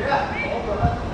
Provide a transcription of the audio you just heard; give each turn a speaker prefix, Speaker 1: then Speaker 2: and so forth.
Speaker 1: 谁呀？a h a